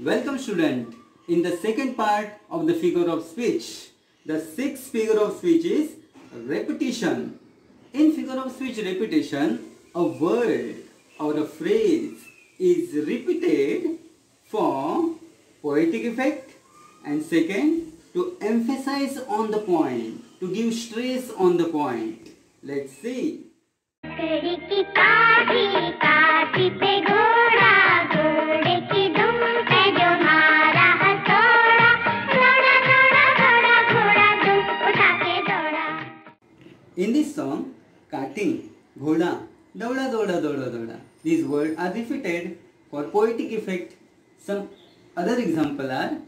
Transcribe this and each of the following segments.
Welcome student. In the second part of the figure of speech, the sixth figure of speech is repetition. In figure of speech repetition, a word or a phrase is repeated for poetic effect and second to emphasize on the point, to give stress on the point. Let's see. Ghoda, dauda dauda dauda dauda. These words are repeated for poetic effect. Some other example are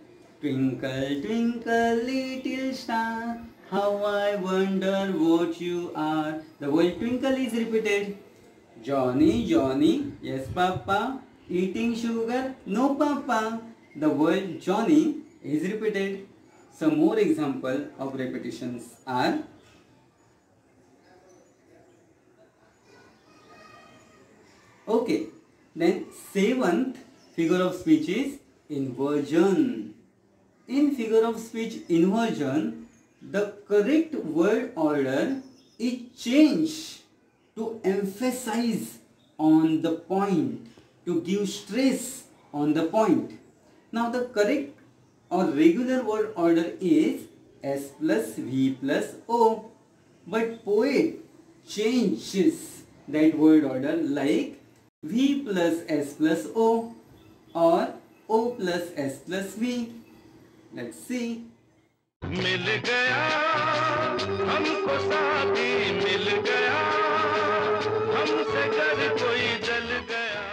Twinkle twinkle little star, how I wonder what you are. The word twinkle is repeated. Johnny, Johnny, yes papa. Eating sugar, no papa. The word Johnny is repeated. Some more example of repetitions are Okay, then seventh figure of speech is inversion. In figure of speech inversion, the correct word order is changed to emphasize on the point, to give stress on the point. Now the correct or regular word order is S plus V plus O. But poet changes that word order like V plus S plus O और O plus S plus V let's see मिल गया हमको साथी मिल गया हमसे कोई जल गया।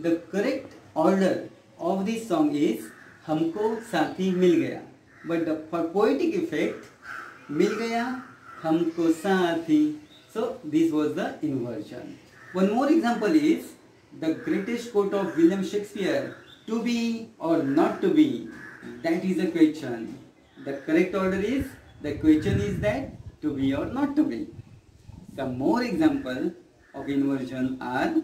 The correct order of this song is हमको साथी मिल गया। बट द पोइटिक इफ़ेक्ट मिल गया हमको साथी। So this was the inversion. One more example is the greatest quote of William Shakespeare. To be or not to be. That is the question. The correct order is the question is that to be or not to be. Some more example of inversion are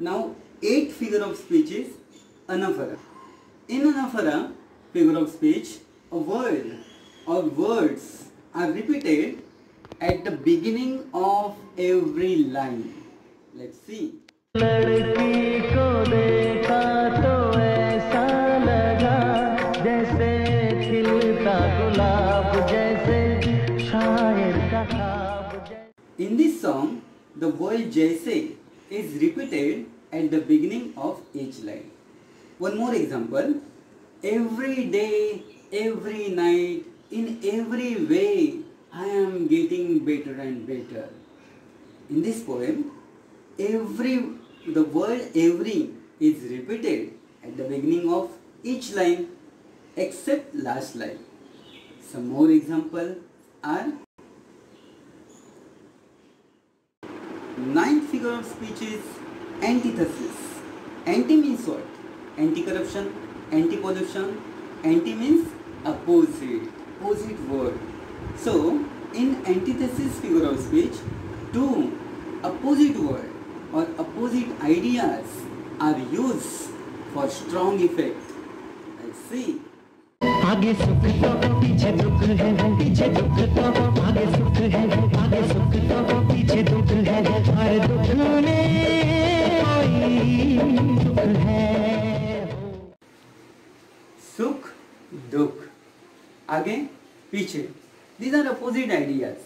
Now, eighth figure of speech is anaphora. In anaphora figure of speech, a word or words are repeated at the beginning of every line. Let's see. In this song, the word jaise is repeated at the beginning of each line. One more example. Every day, every night, in every way, I am getting better and better. In this poem, every the word every is repeated at the beginning of each line except last line. Some more example are Ninth figure of speech is antithesis. Anti means what? Anti-corruption, anti-pollution. Anti means opposite, opposite word. So, in antithesis figure of speech, two opposite word or opposite ideas are used for strong effect. Let's see. आगे सुख तो पीछे दुख है पीछे दुख तो आगे सुख है आगे सुख तो पीछे दुख है हर दुख में कोई दुख है सुख दुख आगे पीछे these are opposite ideas.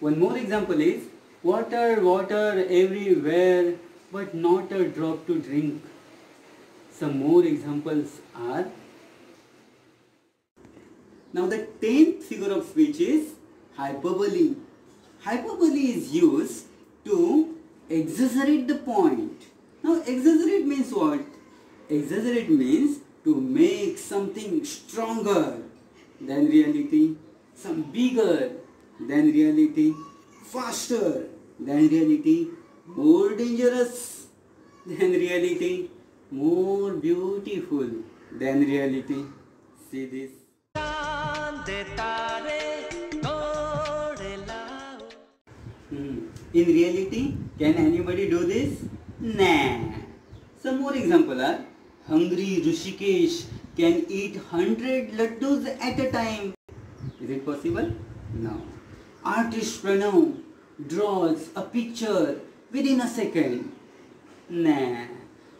One more example is water water everywhere but not a drop to drink. Some more examples are now the tenth figure of speech is hyperbole. Hyperbole is used to exaggerate the point. Now exaggerate means what? Exaggerate means to make something stronger than reality some bigger than reality faster than reality more dangerous than reality more beautiful than reality see this Hmm. In reality, can anybody do this? Nah. Some more example are hungry Rishikesh can eat 100 laddus at a time. Is it possible? No. Artist Pranav draws a picture within a second. Nah.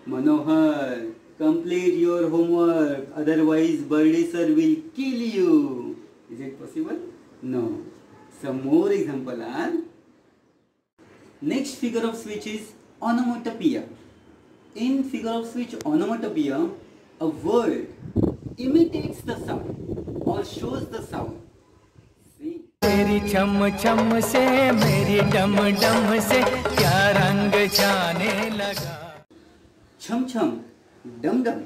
Manohar, complete your homework, otherwise birthday sir will kill you. Is it possible? No. Some more example are Next figure of speech is onomatopoeia. In figure of speech onomatopoeia, a word imitates the sound or shows the sound. तेरी चम चम से, मेरी डम डम से क्या रंग जाने लगा? चम चम डम डम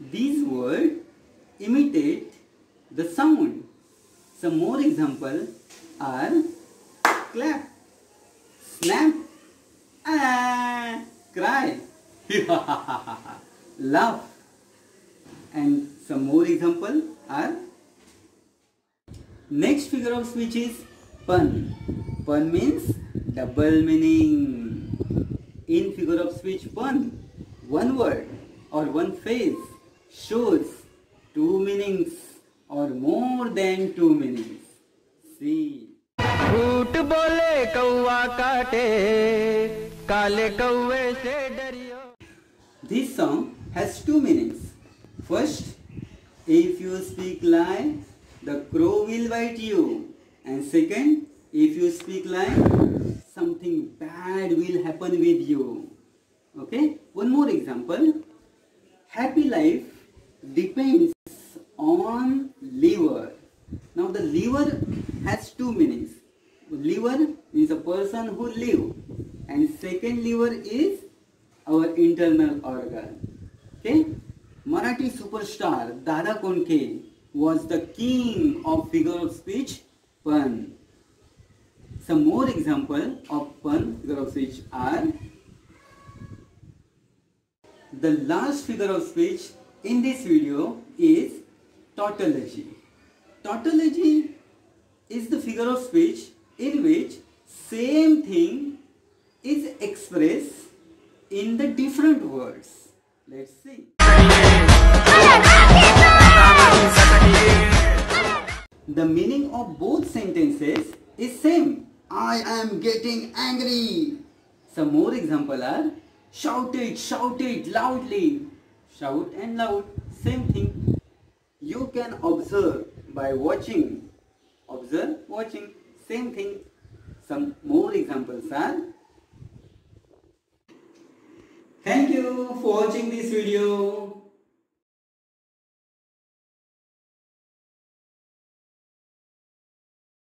these word imitate the sound some more example are clap slam cry love and some more example are Next figure of speech is pun. Pun means double meaning. In figure of speech pun, one word or one phrase shows two meanings or more than two meanings. See. झूठ बोले कौआ काटे काले कौवे से डरियो This song has two meanings. First, if you speak lie, the crow will bite you. And second, if you speak lie, something bad will happen with you. Okay? One more example. Happy life depends on liver. Now the liver has two meanings. Liver is a person who live and second liver is our internal organ. Okay? Marathi superstar Dada Kondke was the king of figure of speech pun. Some more example of pun figure of speech are the last figure of speech in this video is tautology. Tautology is the figure of speech in which same thing is expressed in the different words. Let's see. The meaning of both sentences is same. I am getting angry. Some more example are shout it, shout it loudly. Shout and loud, same thing. You can observe by watching. Observe, watching, same thing. Some more examples are Thank you for watching this video.